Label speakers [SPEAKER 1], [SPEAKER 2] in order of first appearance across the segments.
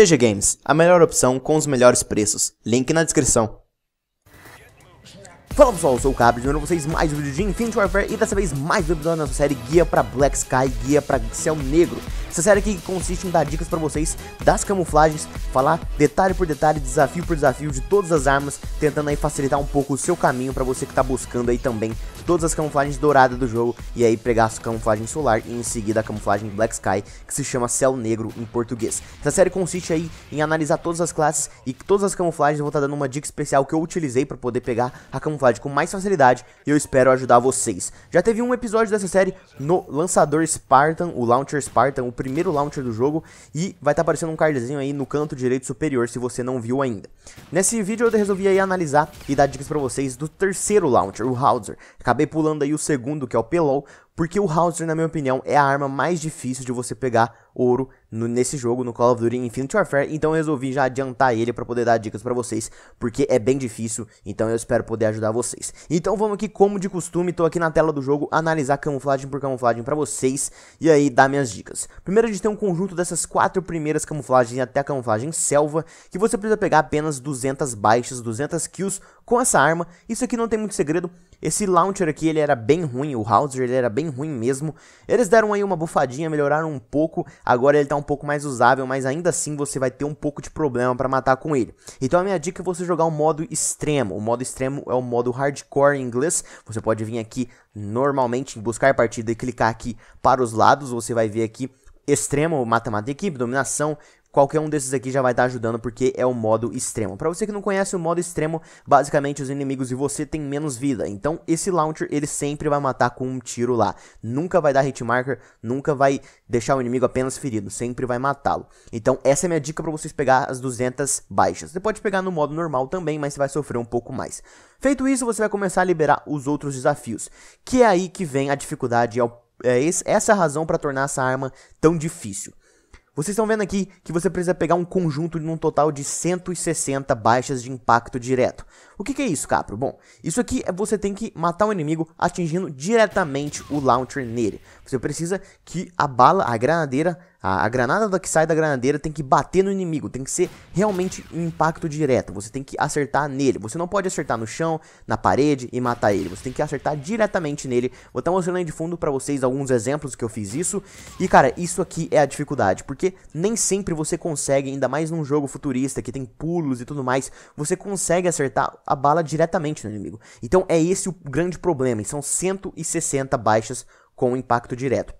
[SPEAKER 1] TG Games, a melhor opção com os melhores preços. Link na descrição. Fala pessoal, eu sou o Cabri, de vocês mais um vídeo de Infinity Warfare e dessa vez mais um episódio da nossa série Guia para Black Sky, Guia para Céu Negro. Essa série aqui consiste em dar dicas para vocês das camuflagens, falar detalhe por detalhe, desafio por desafio de todas as armas, tentando aí facilitar um pouco o seu caminho para você que tá buscando aí também todas as camuflagens douradas do jogo e aí pegar a camuflagem solar e em seguida a camuflagem Black Sky, que se chama Céu Negro em português. Essa série consiste aí em analisar todas as classes e todas as camuflagens, eu vou estar tá dando uma dica especial que eu utilizei para poder pegar a camuflagem com mais facilidade e eu espero ajudar vocês. Já teve um episódio dessa série no lançador Spartan, o Launcher Spartan, o primeiro launcher do jogo e vai estar tá aparecendo um cardzinho aí no canto direito superior se você não viu ainda. Nesse vídeo eu resolvi aí analisar e dar dicas para vocês do terceiro launcher, o Hauser. Acabei pulando aí o segundo, que é o Pelol, porque o Hauser, na minha opinião, é a arma mais difícil de você pegar ouro no, nesse jogo, no Call of Duty Infinite Warfare. Então eu resolvi já adiantar ele para poder dar dicas para vocês, porque é bem difícil, então eu espero poder ajudar vocês. Então vamos aqui, como de costume, tô aqui na tela do jogo, analisar camuflagem por camuflagem para vocês, e aí dar minhas dicas. Primeiro a gente tem um conjunto dessas quatro primeiras camuflagens até a camuflagem selva, que você precisa pegar apenas 200 baixas, 200 kills com essa arma. Isso aqui não tem muito segredo, esse launcher aqui ele era bem ruim, o Hauser ele era bem ruim mesmo. Eles deram aí uma bufadinha, melhoraram um pouco, agora ele tá um pouco mais usável, mas ainda assim você vai ter um pouco de problema para matar com ele. Então a minha dica é você jogar o modo extremo. O modo extremo é o modo hardcore em inglês. Você pode vir aqui normalmente em buscar partida e clicar aqui para os lados, você vai ver aqui extremo, mata-mata equipe, dominação, Qualquer um desses aqui já vai estar tá ajudando porque é o modo extremo. Para você que não conhece o modo extremo, basicamente os inimigos e você tem menos vida. Então esse launcher ele sempre vai matar com um tiro lá. Nunca vai dar hitmarker, nunca vai deixar o inimigo apenas ferido, sempre vai matá-lo. Então essa é minha dica para vocês pegar as 200 baixas. Você pode pegar no modo normal também, mas você vai sofrer um pouco mais. Feito isso, você vai começar a liberar os outros desafios, que é aí que vem a dificuldade, é essa a razão para tornar essa arma tão difícil. Vocês estão vendo aqui que você precisa pegar um conjunto de um total de 160 baixas de impacto direto. O que, que, é isso, Capro? Bom, isso aqui é você tem que matar o inimigo atingindo diretamente o launcher nele. Você precisa que a bala, a granadeira, a, a granada que sai da granadeira tem que bater no inimigo, tem que ser realmente um impacto direto. Você tem que acertar nele. Você não pode acertar no chão, na parede e matar ele. Você tem que acertar diretamente nele. Vou estar mostrando aí de fundo para vocês alguns exemplos que eu fiz isso. E cara, isso aqui é a dificuldade, porque nem sempre você consegue, ainda mais num jogo futurista que tem pulos e tudo mais, você consegue acertar a bala diretamente no inimigo. Então é esse o grande problema. E são 160 baixas com impacto direto.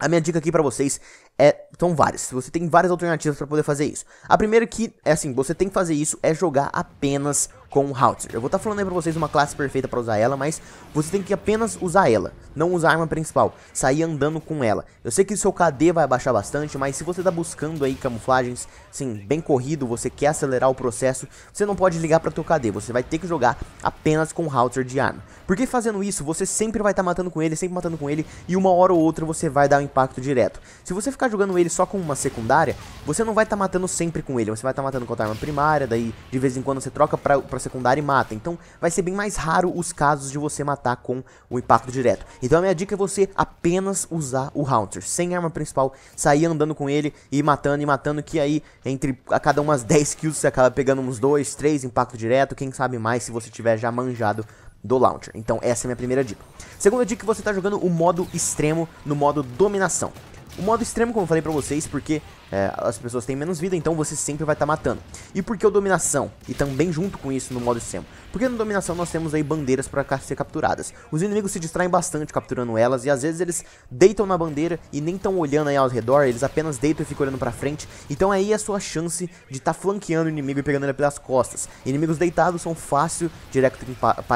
[SPEAKER 1] A minha dica aqui para vocês é, são várias. Você tem várias alternativas para poder fazer isso. A primeira que é assim, você tem que fazer isso é jogar apenas com o Hauser. Eu vou estar tá falando aí pra vocês uma classe perfeita para usar ela, mas você tem que apenas usar ela, não usar a arma principal, sair andando com ela. Eu sei que seu KD vai baixar bastante, mas se você tá buscando aí camuflagens, sim, bem corrido, você quer acelerar o processo, você não pode ligar para teu KD, você vai ter que jogar apenas com o Hauser de arma. Porque fazendo isso, você sempre vai estar tá matando com ele, sempre matando com ele, e uma hora ou outra você vai dar um impacto direto. Se você ficar jogando ele só com uma secundária, você não vai estar tá matando sempre com ele, você vai estar tá matando com a arma primária, daí de vez em quando você troca pra, pra secundária e mata. Então vai ser bem mais raro os casos de você matar com o impacto direto. Então a minha dica é você apenas usar o Haunter, sem arma principal, sair andando com ele e matando e matando, que aí entre a cada umas 10 kills você acaba pegando uns 2, 3 impacto direto, quem sabe mais se você tiver já manjado do launcher. Então essa é a minha primeira dica. Segunda dica, você está jogando o modo extremo no modo dominação. O modo extremo, como eu falei pra vocês, porque é, as pessoas têm menos vida, então você sempre vai estar tá matando. E por que o dominação? E também junto com isso no modo extremo. Porque no dominação nós temos aí bandeiras para ser capturadas. Os inimigos se distraem bastante capturando elas e às vezes eles deitam na bandeira e nem estão olhando aí ao redor, eles apenas deitam e ficam olhando para frente. Então aí é a sua chance de estar tá flanqueando o inimigo e pegando ele pelas costas. Inimigos deitados são fácil, direto,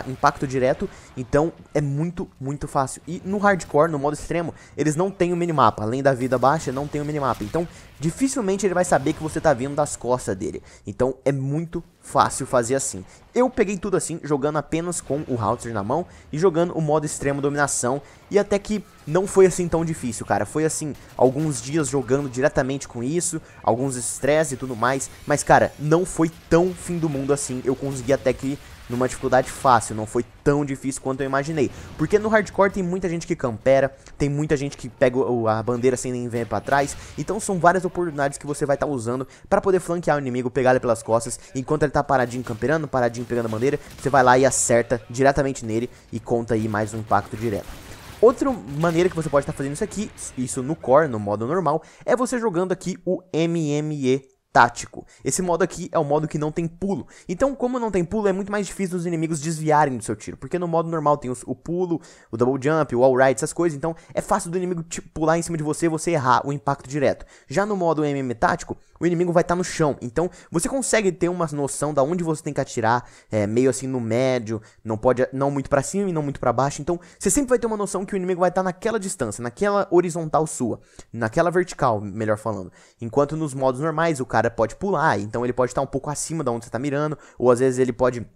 [SPEAKER 1] impacto direto, então é muito, muito fácil. E no hardcore, no modo extremo, eles não têm o minimapa, além da vida baixa, não tem o minimapa. Então dificilmente ele vai saber que você tá vindo das costas dele. Então é muito fácil fazer assim. Eu peguei tudo assim, jogando apenas com o Hauser na mão e jogando o modo extremo dominação. E até que não foi assim tão difícil, cara. Foi assim, alguns dias jogando diretamente com isso, alguns estresse e tudo mais. Mas, cara, não foi tão fim do mundo assim. Eu consegui até que numa dificuldade fácil, não foi tão difícil quanto eu imaginei. Porque no hardcore tem muita gente que campera, tem muita gente que pega a bandeira sem nem ver para trás, então são várias oportunidades que você vai estar tá usando para poder flanquear o inimigo, pegar ele pelas costas, enquanto ele tá paradinho camperando, paradinho pegando a bandeira, você vai lá e acerta diretamente nele e conta aí mais um impacto direto. Outra maneira que você pode estar tá fazendo isso aqui, isso no core, no modo normal, é você jogando aqui o MME tático. Esse modo aqui é o modo que não tem pulo. Então, como não tem pulo, é muito mais difícil dos inimigos desviarem do seu tiro. Porque no modo normal tem os, o pulo, o double jump, o all right, essas coisas. Então, é fácil do inimigo tipo, pular em cima de você e você errar o impacto direto. Já no modo MM tático, o inimigo vai estar tá no chão. Então, você consegue ter uma noção da onde você tem que atirar, é, meio assim no médio, não pode não muito para cima e não muito para baixo. Então, você sempre vai ter uma noção que o inimigo vai estar tá naquela distância, naquela horizontal sua, naquela vertical, melhor falando. Enquanto nos modos normais, o cara cara pode pular, então ele pode estar um pouco acima de onde você está mirando, ou às vezes ele pode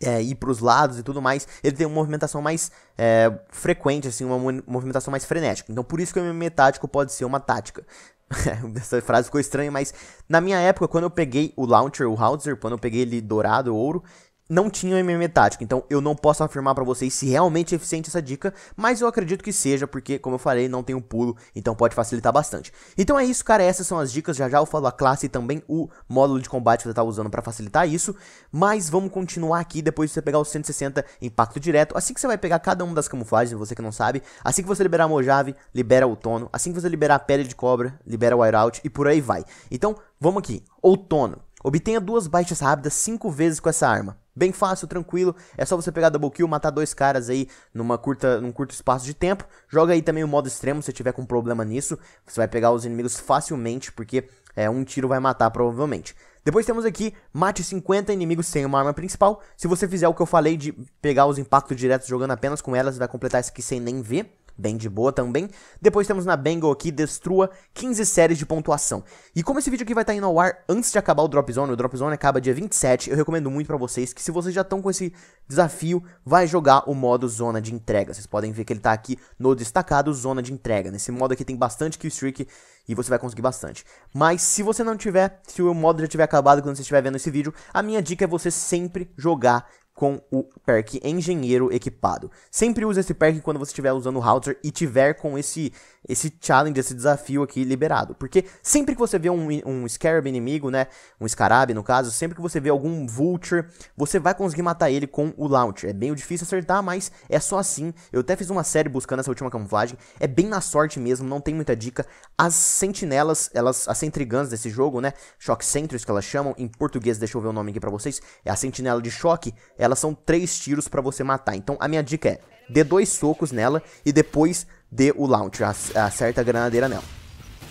[SPEAKER 1] é, ir para os lados e tudo mais, ele tem uma movimentação mais é, frequente, assim, uma movimentação mais frenética. Então por isso que o MMA tático pode ser uma tática. Essa frase ficou estranha, mas na minha época, quando eu peguei o Launcher, o Hauser, quando eu peguei ele dourado, ouro, não tinha o MMA tático, então eu não posso afirmar para vocês se realmente é eficiente essa dica, mas eu acredito que seja, porque, como eu falei, não tem um pulo, então pode facilitar bastante. Então é isso, cara, essas são as dicas, já já eu falo a classe e também o módulo de combate que você tá usando para facilitar isso, mas vamos continuar aqui depois de você pegar o 160 impacto direto, assim que você vai pegar cada uma das camuflagens, você que não sabe, assim que você liberar a Mojave, libera o outono, assim que você liberar a pele de cobra, libera o Whiteout e por aí vai. Então, vamos aqui, outono. Obtenha duas baixas rápidas 5 vezes com essa arma. Bem fácil, tranquilo, é só você pegar double kill, matar dois caras aí numa curta, num curto espaço de tempo. Joga aí também o modo extremo se tiver com problema nisso. Você vai pegar os inimigos facilmente, porque é, um tiro vai matar provavelmente. Depois temos aqui, mate 50 inimigos sem uma arma principal. Se você fizer o que eu falei de pegar os impactos diretos jogando apenas com elas, vai completar isso aqui sem nem ver bem de boa também. Depois temos na Bengal aqui, destrua 15 séries de pontuação. E como esse vídeo aqui vai estar indo ao ar antes de acabar o Drop Zone, o Drop Zone acaba dia 27, eu recomendo muito pra vocês que se vocês já estão com esse desafio, vai jogar o modo Zona de Entrega. Vocês podem ver que ele tá aqui no destacado Zona de Entrega. Nesse modo aqui tem bastante killstreak e você vai conseguir bastante. Mas se você não tiver, se o modo já tiver acabado quando você estiver vendo esse vídeo, a minha dica é você sempre jogar com o perk Engenheiro equipado. Sempre use esse perk quando você estiver usando o Router e tiver com esse esse challenge, esse desafio aqui liberado. Porque sempre que você vê um, um Scarab inimigo, né, um Scarab no caso, sempre que você vê algum Vulture, você vai conseguir matar ele com o Launcher. É bem difícil acertar, mas é só assim. Eu até fiz uma série buscando essa última camuflagem. É bem na sorte mesmo, não tem muita dica. As sentinelas, elas, as sentriguns desse jogo, né, Shock Sentries que elas chamam, em português, deixa eu ver o nome aqui pra vocês, é a sentinela de choque, elas são três tiros pra você matar. Então a minha dica é, dê dois socos nela e depois dê o launch, acerta a granadeira nela.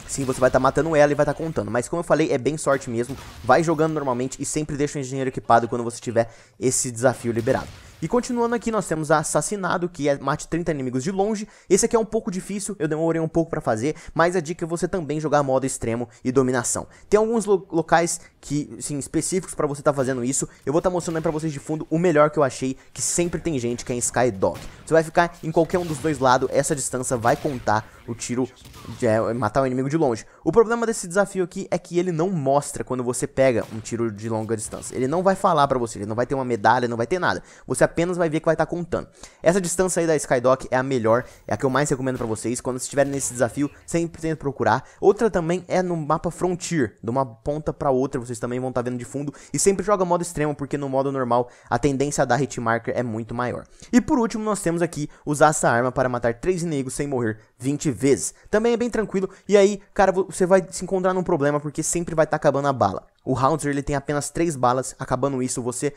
[SPEAKER 1] Sim, você vai estar tá matando ela e vai estar tá contando. Mas como eu falei, é bem sorte mesmo. Vai jogando normalmente e sempre deixa o engenheiro equipado quando você tiver esse desafio liberado. E continuando aqui, nós temos assassinado, que é mate 30 inimigos de longe. Esse aqui é um pouco difícil, eu demorei um pouco pra fazer, mas a dica é você também jogar modo extremo e dominação. Tem alguns lo locais que, sim, específicos pra você estar tá fazendo isso. Eu vou estar tá mostrando aí pra vocês de fundo o melhor que eu achei, que sempre tem gente, que é em Skydog. Você vai ficar em qualquer um dos dois lados, essa distância vai contar o tiro, de, é, matar o inimigo de longe. O problema desse desafio aqui é que ele não mostra quando você pega um tiro de longa distância. Ele não vai falar pra você, ele não vai ter uma medalha, não vai ter nada. Você apenas vai ver que vai estar tá contando. Essa distância aí da Skydock é a melhor, é a que eu mais recomendo para vocês. Quando estiverem nesse desafio, sempre tente procurar. Outra também é no mapa Frontier, de uma ponta para outra, vocês também vão estar tá vendo de fundo. E sempre joga modo extremo, porque no modo normal a tendência a dar hitmarker é muito maior. E por último, nós temos aqui usar essa arma para matar 3 inimigos sem morrer 20 vezes. Também é bem tranquilo, e aí, cara, você vai se encontrar num problema, porque sempre vai estar tá acabando a bala. O Haunter ele tem apenas 3 balas, acabando isso você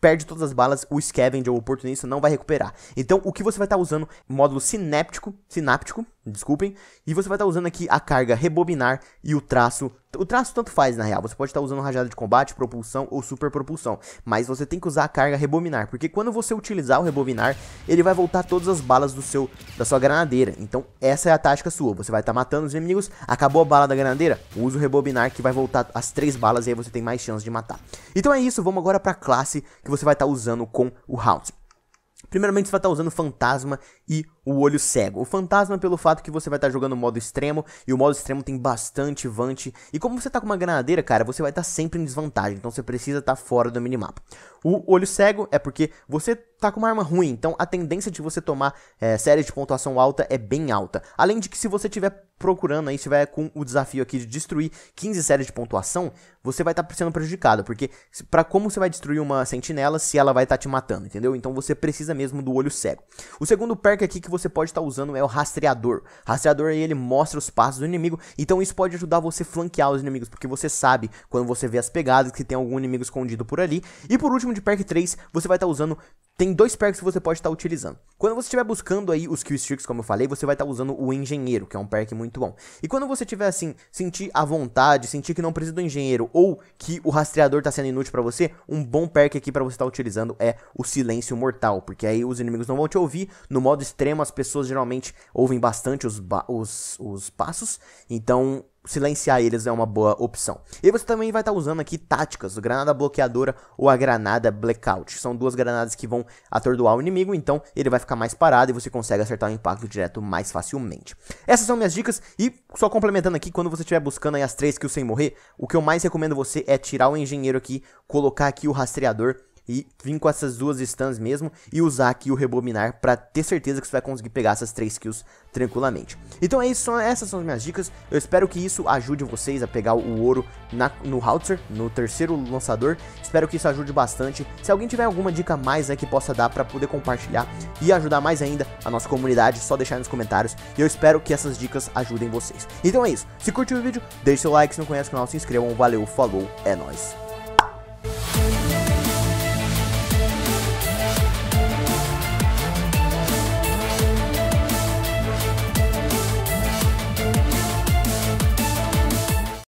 [SPEAKER 1] perde todas as balas, o Scavenger, o oportunista, não vai recuperar. Então, o que você vai estar tá usando? Módulo sinéptico, sináptico, desculpem, e você vai estar tá usando aqui a carga rebobinar e o traço o traço tanto faz, na real. Você pode estar usando rajada de combate, propulsão ou super propulsão. Mas você tem que usar a carga rebobinar. Porque quando você utilizar o rebobinar, ele vai voltar todas as balas do seu, da sua granadeira. Então, essa é a tática sua. Você vai estar matando os inimigos, acabou a bala da granadeira, usa o rebobinar que vai voltar as três balas e aí você tem mais chance de matar. Então é isso, vamos agora para a classe que você vai estar usando com o Hound. Primeiramente você vai estar usando Fantasma e o Olho Cego. O Fantasma pelo fato que você vai estar jogando modo extremo, e o modo extremo tem bastante vante, e como você tá com uma granadeira, cara, você vai estar sempre em desvantagem, então você precisa estar fora do minimapa. O Olho Cego é porque você tá com uma arma ruim, então a tendência de você tomar é, série de pontuação alta é bem alta. Além de que se você estiver procurando aí, estiver com o desafio aqui de destruir 15 séries de pontuação, você vai estar tá sendo prejudicado, porque para como você vai destruir uma sentinela se ela vai estar tá te matando, entendeu? Então você precisa mesmo do olho cego. O segundo perk aqui que você pode estar tá usando é o rastreador. Rastreador aí ele mostra os passos do inimigo, então isso pode ajudar você a flanquear os inimigos, porque você sabe quando você vê as pegadas que tem algum inimigo escondido por ali. E por último de perk 3, você vai estar tá usando tem dois perks que você pode estar utilizando. Quando você estiver buscando aí os kill streaks, como eu falei, você vai estar usando o engenheiro, que é um perk muito bom. E quando você tiver assim, sentir a vontade, sentir que não precisa do engenheiro ou que o rastreador está sendo inútil para você, um bom perk aqui para você estar utilizando é o silêncio mortal, porque aí os inimigos não vão te ouvir. No modo extremo, as pessoas geralmente ouvem bastante os, os, os passos, então silenciar eles é uma boa opção. E você também vai estar tá usando aqui táticas, granada bloqueadora ou a granada blackout. São duas granadas que vão atordoar o inimigo, então ele vai ficar mais parado e você consegue acertar o impacto direto mais facilmente. Essas são minhas dicas e só complementando aqui, quando você estiver buscando as três kills sem morrer, o que eu mais recomendo você é tirar o engenheiro aqui, colocar aqui o rastreador e vir com essas duas stuns mesmo e usar aqui o rebobinar para ter certeza que você vai conseguir pegar essas 3 kills tranquilamente. Então é isso, essas são as minhas dicas, eu espero que isso ajude vocês a pegar o ouro na, no Howitzer, no terceiro lançador, espero que isso ajude bastante, se alguém tiver alguma dica mais né, que possa dar para poder compartilhar e ajudar mais ainda a nossa comunidade, só deixar nos comentários, e eu espero que essas dicas ajudem vocês. Então é isso, se curtiu o vídeo, deixe seu like, se não conhece o canal, se inscrevam, valeu, falou, é nóis.